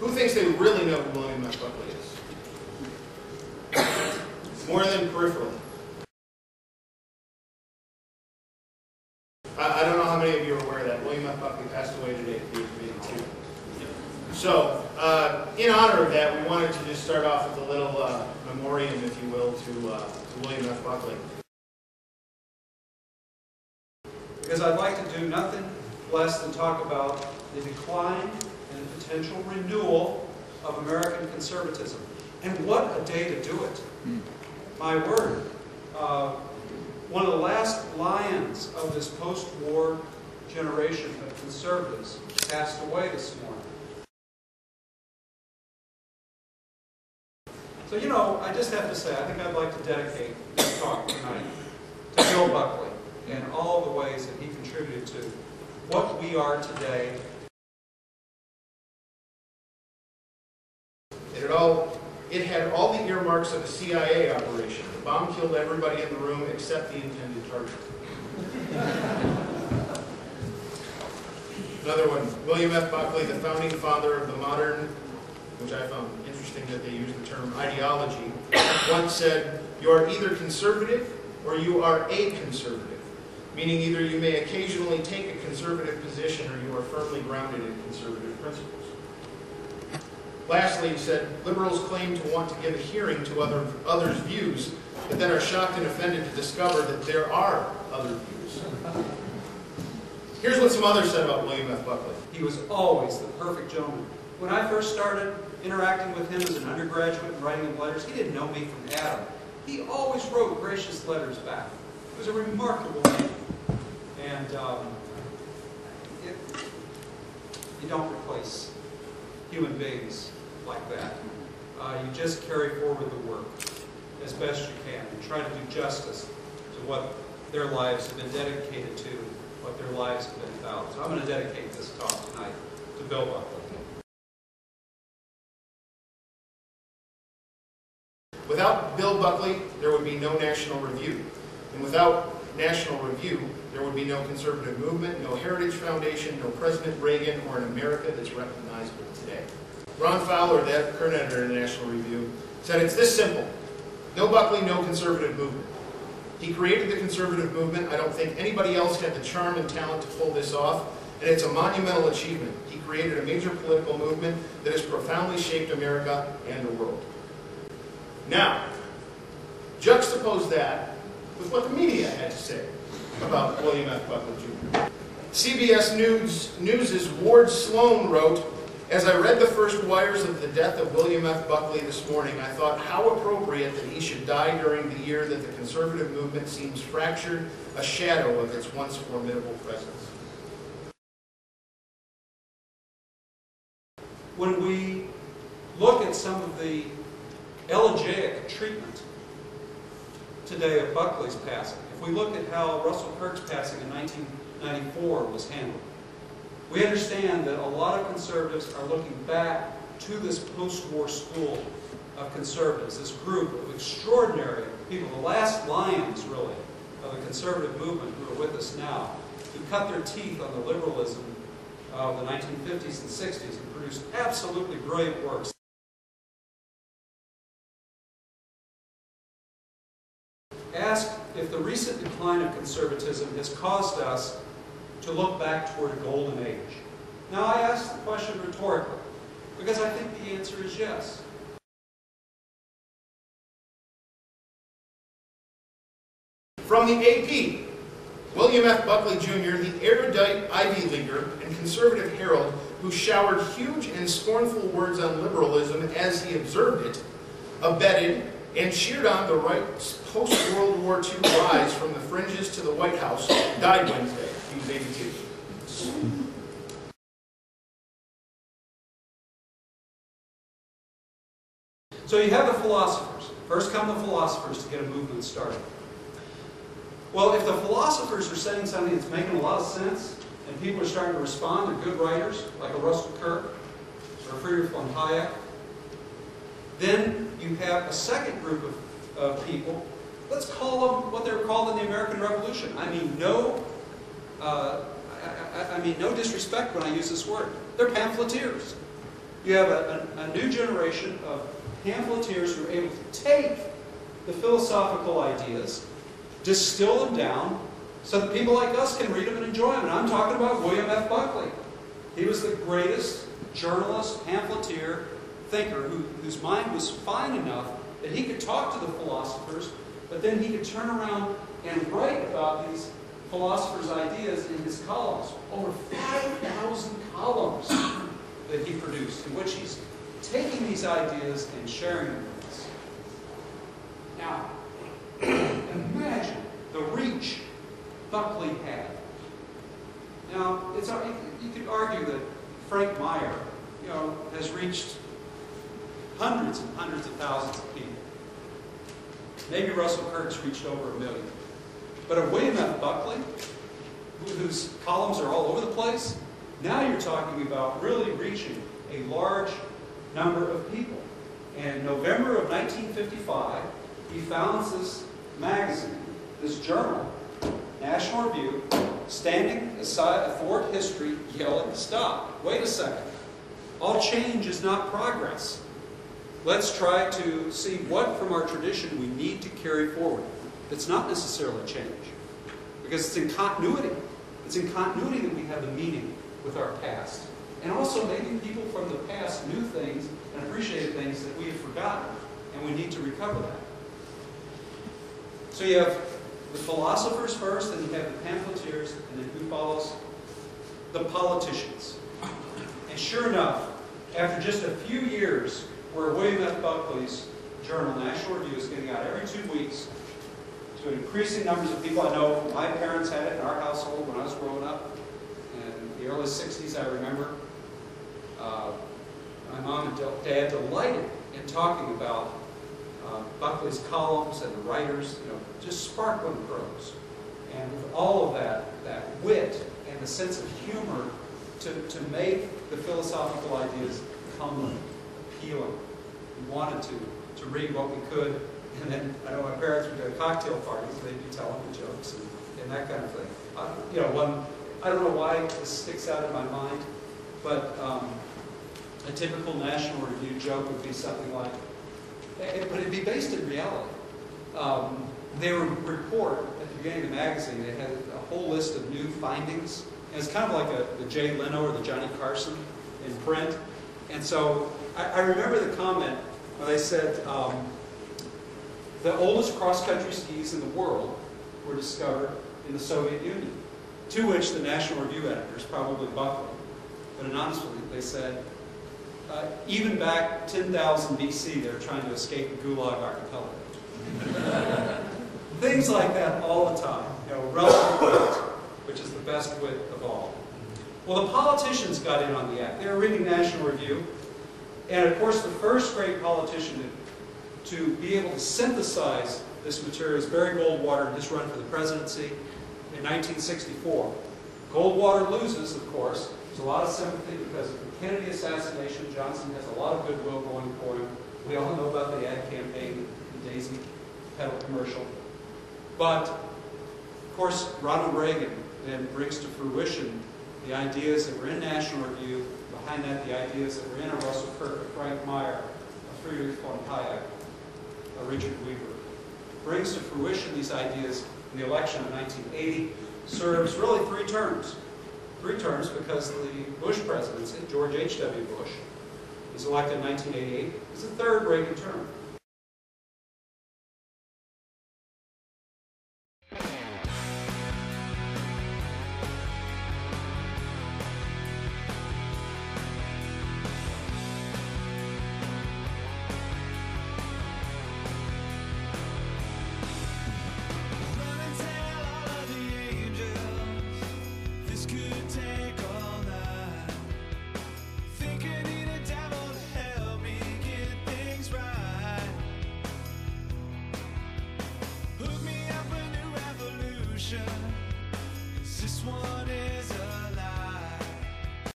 Who thinks they really know who William F. Buckley is? More than peripherally. I, I don't know how many of you are aware that. William F. Buckley passed away today at the age of 82. So, uh, in honor of that, we wanted to just start off with a little uh, memoriam, if you will, to, uh, to William F. Buckley. Because I'd like to do nothing less than talk about the decline potential renewal of American conservatism. And what a day to do it. My word. Uh, one of the last lions of this post-war generation of conservatives passed away this morning. So, you know, I just have to say, I think I'd like to dedicate this talk tonight to Bill Buckley and all the ways that he contributed to what we are today. It had all, it had earmarks of a CIA operation. The bomb killed everybody in the room except the intended target. Another one, William F. Buckley, the founding father of the modern, which I found interesting that they use the term ideology, once said, you are either conservative or you are a conservative, meaning either you may occasionally take a conservative position or you are firmly grounded in conservative principles. Lastly, he said, liberals claim to want to give a hearing to other, others' views, but then are shocked and offended to discover that there are other views. Here's what some others said about William F. Buckley. He was always the perfect gentleman. When I first started interacting with him as an undergraduate and writing him letters, he didn't know me from Adam. He always wrote gracious letters back. He was a remarkable man. And um, it, you don't replace human beings like that. Uh, you just carry forward the work as best you can and try to do justice to what their lives have been dedicated to, what their lives have been about. So I'm going to dedicate this talk tonight to Bill Buckley. Without Bill Buckley, there would be no National Review. And without National Review, there would be no conservative movement, no Heritage Foundation, no President Reagan, or an America that's recognizable today. Ron Fowler, the current editor of the National Review, said it's this simple. No Buckley, no conservative movement. He created the conservative movement. I don't think anybody else had the charm and talent to pull this off, and it's a monumental achievement. He created a major political movement that has profoundly shaped America and the world. Now, juxtapose that with what the media had to say about William F. Buckley Jr. CBS News, News' Ward Sloan wrote, as I read the first wires of the death of William F. Buckley this morning, I thought how appropriate that he should die during the year that the conservative movement seems fractured, a shadow of its once formidable presence. When we look at some of the elegiac treatment today of Buckley's passing, if we look at how Russell Kirk's passing in 1994 was handled, we understand that a lot of conservatives are looking back to this post-war school of conservatives, this group of extraordinary people, the last lions, really, of the conservative movement who are with us now, who cut their teeth on the liberalism of the 1950s and 60s and produced absolutely brilliant works. Ask if the recent decline of conservatism has caused us to look back toward a golden age. Now, I ask the question rhetorically, because I think the answer is yes. From the AP, William F. Buckley Jr., the erudite Ivy Leaguer and conservative herald who showered huge and scornful words on liberalism as he observed it, abetted and cheered on the right's post-World War II rise from the fringes to the White House, died Wednesday. He was 82. So you have the philosophers. First come the philosophers to get a movement started. Well, if the philosophers are saying something that's making a lot of sense, and people are starting to respond, they're good writers, like a Russell Kirk or Friedrich von Hayek, then you have a second group of, of people. Let's call them what they were called in the American Revolution. I mean, no, uh, I, I, mean, no disrespect when I use this word. They're pamphleteers. You have a, a, a new generation of pamphleteers who are able to take the philosophical ideas, distill them down, so that people like us can read them and enjoy them. And I'm talking about William F. Buckley. He was the greatest journalist, pamphleteer, thinker who, whose mind was fine enough that he could talk to the philosophers, but then he could turn around and write about these philosophers' ideas in his columns. Over 5,000 columns that he produced, in which he's taking these ideas and sharing them with us. Now, imagine the reach Buckley had. Now, it's, you could argue that Frank Meyer, you know, has reached hundreds and hundreds of thousands of people. Maybe Russell Kirk's reached over a million. But a William F. Buckley, whose columns are all over the place, now you're talking about really reaching a large number of people. And November of 1955, he founds this magazine, this journal, National Review, standing aside athwart history, yelling, stop, wait a second. All change is not progress. Let's try to see what from our tradition we need to carry forward. that's not necessarily change, because it's in continuity. It's in continuity that we have the meaning with our past. And also maybe people from the past knew things and appreciated things that we have forgotten, and we need to recover that. So you have the philosophers first, then you have the pamphleteers, and then who follows? The politicians. And sure enough, after just a few years, where William F. Buckley's journal, National Review, is getting out every two weeks to increasing numbers of people. I know my parents had it in our household when I was growing up. In the early 60s, I remember uh, my mom and dad delighted in talking about uh, Buckley's columns and the writers, you know, just sparkling prose. And with all of that, that wit and the sense of humor to, to make the philosophical ideas come appealing. We wanted to, to read what we could. And then I know my parents would go to cocktail parties, they'd be telling me jokes and, and that kind of thing. Uh, you know, one, I don't know why this sticks out in my mind, but um, a typical National Review joke would be something like, it, but it'd be based in reality. Um, they would report at the beginning of the magazine, they had a whole list of new findings. And it's kind of like a, the Jay Leno or the Johnny Carson in print. And so I, I remember the comment when they said um, the oldest cross-country skis in the world were discovered in the Soviet Union. To which the National Review editors, probably Buckley, but anonymously, they said, uh, even back 10,000 BC, they were trying to escape the Gulag Archipelago. Things like that all the time. You know, relative wit, which is the best wit of all. Well, the politicians got in on the act. They were reading National Review. And of course, the first great politician to, to be able to synthesize this material is Barry Goldwater in his run for the presidency in 1964. Goldwater loses, of course. There's a lot of sympathy because of the Kennedy assassination. Johnson has a lot of goodwill going for him. We all know about the ad campaign, the Daisy petal commercial. But, of course, Ronald Reagan then brings to fruition the ideas that were in National Review, behind that the ideas that were in a Russell Kirk, a Frank Meyer, a Friedrich von Hayek, a Richard Weaver. Brings to fruition these ideas in the election of 1980, serves really three terms. Three terms because the Bush presidency, George H.W. Bush, is elected in 1988, is the third Reagan term.